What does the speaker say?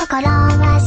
心は